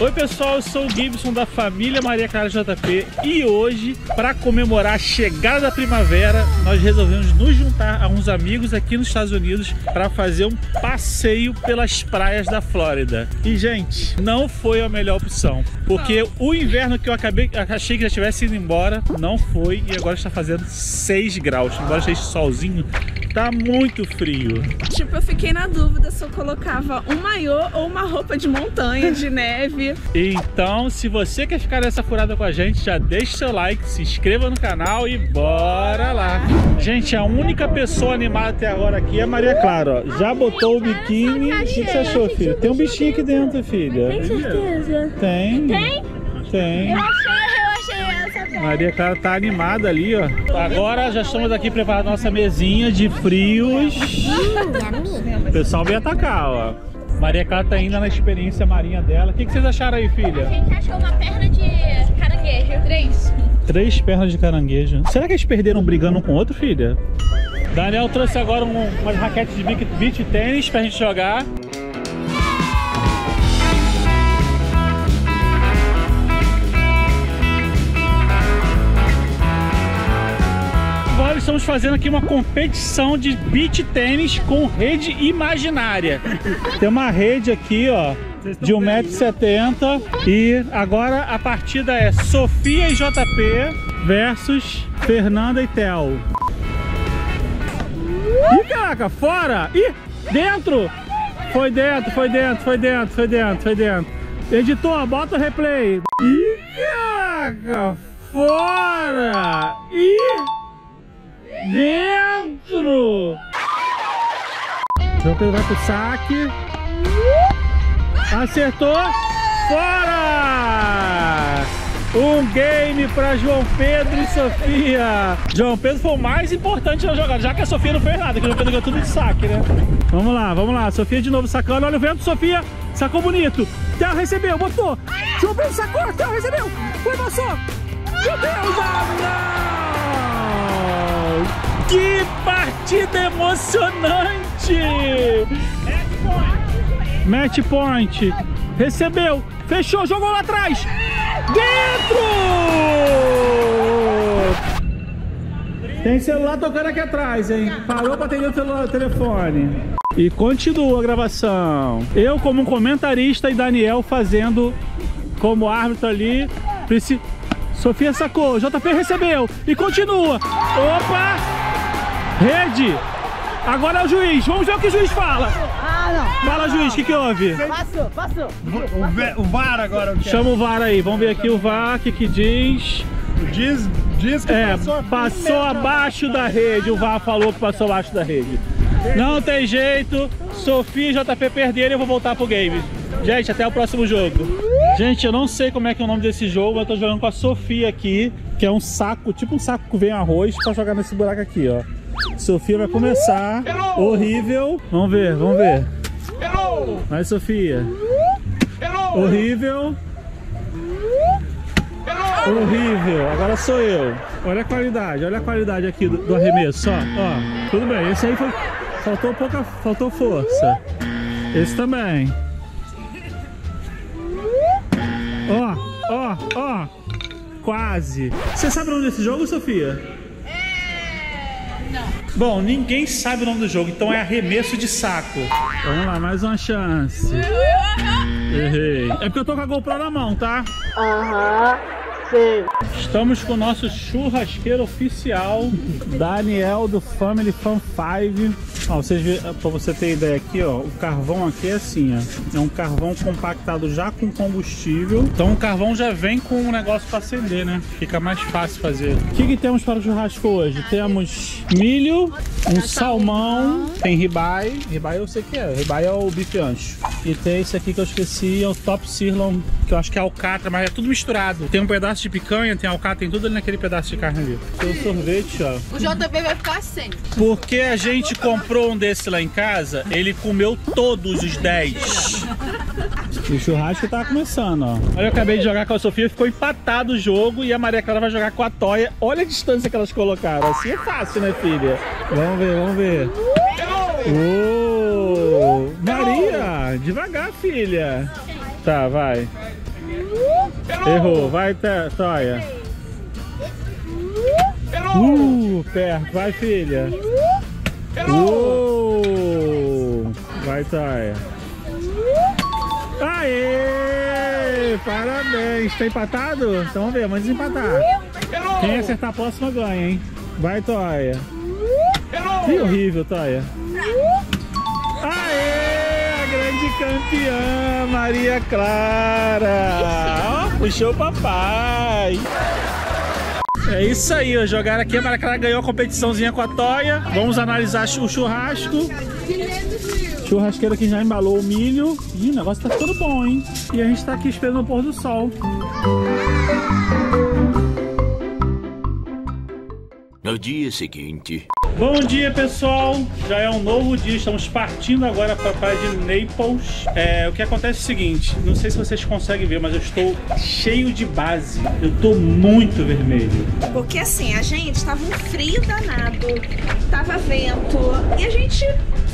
Oi pessoal, eu sou o Gibson da família Maria Clara JP e hoje, para comemorar a chegada da primavera, nós resolvemos nos juntar a uns amigos aqui nos Estados Unidos para fazer um passeio pelas praias da Flórida. E gente, não foi a melhor opção, porque o inverno que eu acabei, achei que já tivesse ido embora, não foi e agora está fazendo 6 graus. Embora esteja solzinho, tá muito frio. Tipo, eu fiquei na dúvida se eu colocava um maiô ou uma roupa de montanha, de neve. Então, se você quer ficar nessa furada com a gente, já deixa seu like, se inscreva no canal e bora lá. Gente, a única pessoa animada até agora aqui é a Maria Clara, ó. Já botou o biquíni. O que, que você achou, filho? Tem um bichinho aqui dentro, filha. Tem certeza? Tem. Tem? Tem. Eu achei, Maria Clara tá animada ali, ó. Agora já estamos aqui preparando nossa mesinha de frios. O pessoal vem atacar, ó. Maria Clara tá indo na experiência marinha dela. O que, que vocês acharam aí, A filha? gente achou uma perna de caranguejo. Três. Três pernas de caranguejo. Será que eles perderam brigando um com o outro, filha? Daniel trouxe agora um- umas raquetes de beach tênis pra gente jogar. Estamos fazendo aqui uma competição de beach tênis com rede imaginária. Tem uma rede aqui, ó, de 1,70m. E agora a partida é Sofia e JP versus Fernanda e Theo. Ih, caraca, fora! Ih, dentro! Foi dentro, foi dentro, foi dentro, foi dentro, foi dentro. Editor, bota o replay. Ih, caraca, fora! Ih! Dentro! João Pedro vai pro saque. Acertou. Fora! Um game para João Pedro e Sofia. João Pedro foi o mais importante na jogada, já que a Sofia não fez nada, que o João Pedro ganhou tudo de saque, né? Vamos lá, vamos lá. Sofia de novo sacando. Olha o vento, Sofia. Sacou bonito. Theo recebeu, botou. João Pedro sacou, Theo recebeu. Foi, passou. Meu Deus, ah, não! Que partida emocionante! Match point. Recebeu. Fechou, jogou lá atrás. Dentro! Tem celular tocando aqui atrás, hein? Parou para atender o celular- o telefone. E continua a gravação. Eu como comentarista e Daniel fazendo como árbitro ali. Preci... Sofia sacou, JP recebeu e continua. Opa! Rede! Agora é o juiz. Vamos ver o que o juiz fala. Fala, juiz, o que, que houve? O, ve- o VAR agora, o é? Chama o VAR aí. Vamos ver aqui o VAR, o que, que diz. Diz, diz que É, passou, passou abaixo da rede. O VAR falou que passou abaixo da rede. Não tem jeito. Sofia e JP perderam e eu vou voltar pro game. Gente, até o próximo jogo. Gente, eu não sei como é que é o nome desse jogo, mas eu tô jogando com a Sofia aqui, que é um saco, tipo um saco que vem arroz, pra jogar nesse buraco aqui, ó. Sofia vai começar. Horrível. Vamos ver, vamos ver. Vai, Sofia. Horrível. Horrível. Agora sou eu. Olha a qualidade, olha a qualidade aqui do, do arremesso, ó. ó. Tudo bem, esse aí foi. Faltou pouca. Faltou força. Esse também. Ó, ó, ó. Quase. Você sabe o nome desse jogo, Sofia? Bom, ninguém sabe o nome do jogo, então é arremesso de saco. Vamos lá, mais uma chance. Errei. É porque eu tô com a GoPro na mão, tá? Estamos com o nosso churrasqueiro oficial, Daniel do Family Fun 5. Ó, vocês pra você ter ideia aqui, ó, o carvão aqui é assim, ó. É um carvão compactado já com combustível. Então o carvão já vem com um negócio para acender, né? Fica mais fácil fazer. O que, que temos para o churrasco hoje? Temos milho, um salmão, tem ribeye. Ribeye eu sei que é, ribeye é o bife ancho. E tem esse aqui que eu esqueci, é o top sirloin, que eu acho que é alcatra, mas é tudo misturado. Tem um pedaço de picanha, tem alcatra, tem tudo ali naquele pedaço de carne ali. Tem o sorvete, ó. O JB vai ficar sem. Porque a gente comprou um desse lá em casa, ele comeu todos os 10. E o churrasco tá começando, ó. Olha, eu acabei de jogar com a Sofia, ficou empatado o jogo e a Maria Clara vai jogar com a Toia. Olha a distância que elas colocaram. Assim é fácil, né, filha? Vamos ver, vamos ver. Ô, Maria, devagar, filha. Tá, vai. Errou. Vai, Toia. Uh, perto. Vai, filha. Uou. Vai, Toia. Aê! Parabéns. Tá empatado? Então vamos ver, vamos desempatar. Quem acertar a próxima ganha, hein? Vai, Toia. Que horrível, Toia. Grande campeã, Maria Clara! Ó, puxou o papai! É isso aí, ó. jogaram aqui, a Maria Clara ganhou a competiçãozinha com a Toia. Vamos analisar o churrasco. Churrasqueiro que já embalou o milho. Ih, o negócio tá ficando bom, hein? E a gente tá aqui esperando o pôr do sol. No dia seguinte. Bom dia, pessoal. Já é um novo dia. Estamos partindo agora para a praia de Naples. É, o que acontece é o seguinte: não sei se vocês conseguem ver, mas eu estou cheio de base. Eu estou muito vermelho. Porque assim, a gente tava um frio danado, tava vento, e a gente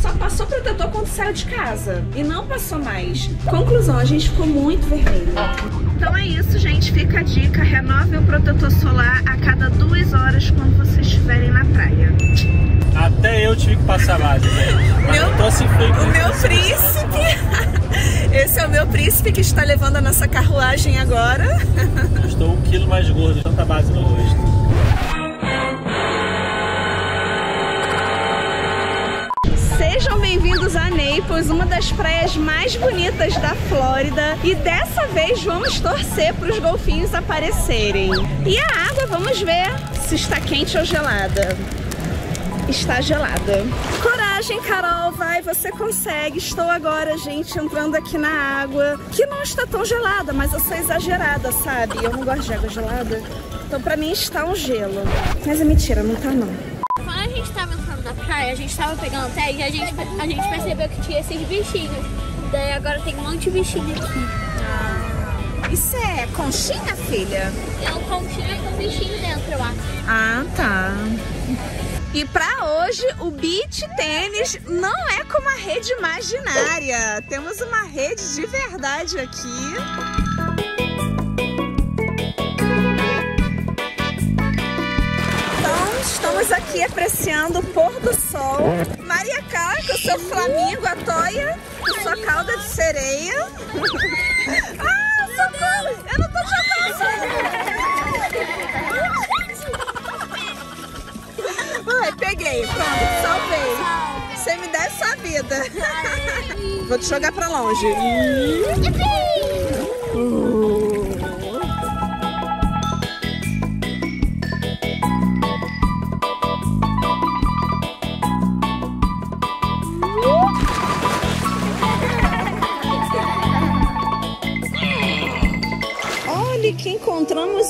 só passou protetor quando saiu de casa. E não passou mais. Conclusão, a gente ficou muito vermelho. Então é isso, gente. Fica a dica: renovem o protetor solar a cada Passar gente. Mas Meu- assim. O meu príncipe! Esse é o meu príncipe que está levando a nossa carruagem agora. Estou um quilo mais gordo, tanta base no rosto. Sejam bem-vindos a Naples, uma das praias mais bonitas da Flórida. E dessa vez vamos torcer para os golfinhos aparecerem. E a água, vamos ver se está quente ou gelada. Está gelada. Coragem, Carol, vai, você consegue. Estou agora, gente, entrando aqui na água, que não está tão gelada, mas eu sou exagerada, sabe? Eu não gosto de água gelada. Então, pra mim, está um gelo. Mas é mentira, não tá não. Quando a gente tava entrando na praia, a gente tava pegando tag e a gente, a gente percebeu que tinha esses bichinhos. Daí agora tem um monte de bichinho aqui. Isso é conchinha, filha? É um conchinha com bichinho dentro, eu acho. Ah, tá. E pra hoje, o beach tênis não é como a rede imaginária. Temos uma rede de verdade aqui. Então, estamos aqui apreciando o pôr do sol. Maria Clara com seu flamingo, a Toia com sua cauda de sereia. ah, socorro! Eu não tô jogando! Vou te jogar pra longe.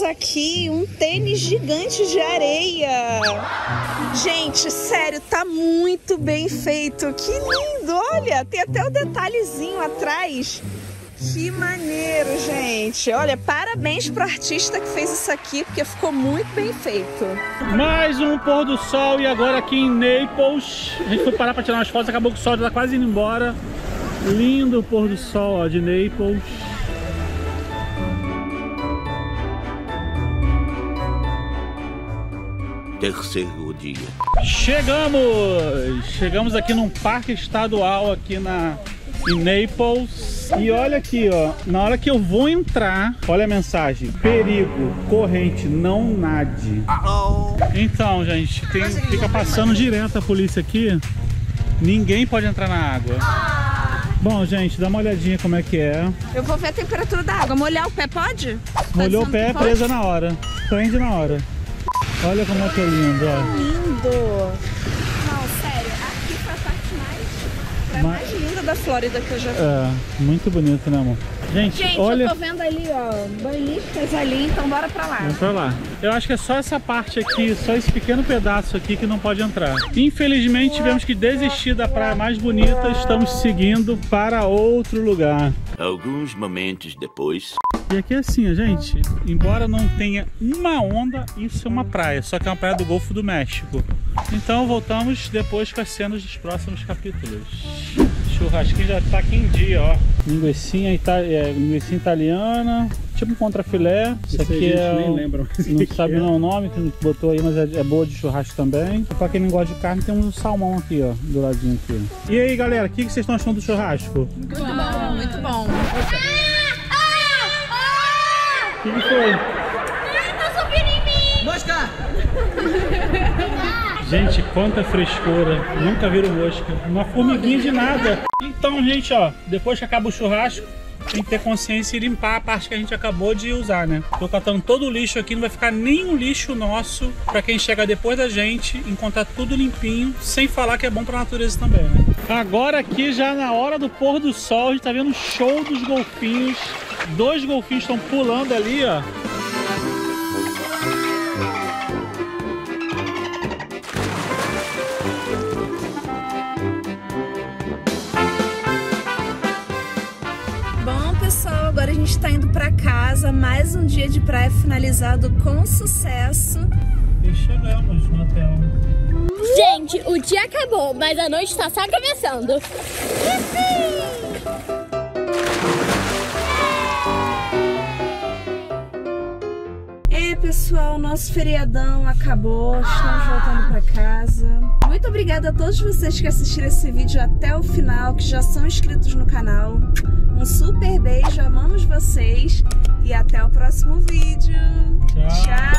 Aqui um tênis gigante de areia. Gente, sério, tá muito bem feito. Que lindo! Olha, tem até o detalhezinho atrás. Que maneiro, gente. Olha, parabéns pro artista que fez isso aqui, porque ficou muito bem feito. Mais um pôr do sol e agora aqui em Naples. A gente foi parar para tirar umas fotos, acabou que o sol já tá quase indo embora. Lindo o pôr do sol ó, de Naples. Terceiro dia. Chegamos! Chegamos aqui num parque estadual aqui na em Naples. E olha aqui, ó, na hora que eu vou entrar, olha a mensagem: perigo, corrente, não nade. Então, gente, tem, fica passando direto a polícia aqui. Ninguém pode entrar na água. Bom, gente, dá uma olhadinha como é que é. Eu vou ver a temperatura da água. Molhar o pé pode? Molhou o pé, pode? presa na hora. Prende na hora. Olha como é que é lindo, ó. Lindo! Não, sério, aqui foi a parte mais, Mas- mais linda da Flórida que eu já vi. É, muito bonito, né, amor? Gente, Gente, olha. eu tô vendo ali, ó, banhistas ali, então bora pra lá. Vamos pra lá. Eu acho que é só essa parte aqui, só esse pequeno pedaço aqui que não pode entrar. Infelizmente tivemos que desistir da praia mais bonita, estamos seguindo para outro lugar. Alguns momentos depois. E aqui é assim, ó, gente, embora não tenha uma onda, isso é uma praia, só que é uma praia do Golfo do México. Então voltamos depois com as cenas dos próximos capítulos. Churrasquinho já tá aqui em dia, ó. Linguicinha, ita é, linguicinha italiana, tipo um contrafilé. Isso aqui gente é. nem lembra Não sabe é. não o nome que a gente botou aí, mas é, é boa de churrasco também. E pra quem não gosta de carne, tem um salmão aqui, ó, do ladinho aqui. E aí, galera, o que, que vocês estão achando do churrasco? Muito bom, muito bom. O que, que foi? Tá subindo em mim! Mosca! Gente, quanta frescura. Nunca viram mosca. Uma formiguinha de nada. Então, gente, ó, depois que acaba o churrasco, tem que ter consciência e limpar a parte que a gente acabou de usar, né? Tô catando todo o lixo aqui, não vai ficar nenhum lixo nosso pra quem chega depois da gente, encontrar tudo limpinho, sem falar que é bom pra natureza também, né? Agora aqui, já na hora do pôr do sol, a gente tá vendo o show dos golfinhos. Dois golfinhos estão pulando ali, ó. Bom, pessoal, agora a gente tá indo pra casa. Mais um dia de praia finalizado com sucesso. E chegamos no hotel. Gente, o dia acabou, mas a noite tá só começando. É, pessoal, nosso feriadão acabou. Estamos voltando pra casa. Muito obrigada a todos vocês que assistiram esse vídeo até o final, que já são inscritos no canal. Um super beijo, amamos vocês e até o próximo vídeo. Tchau. Tchau.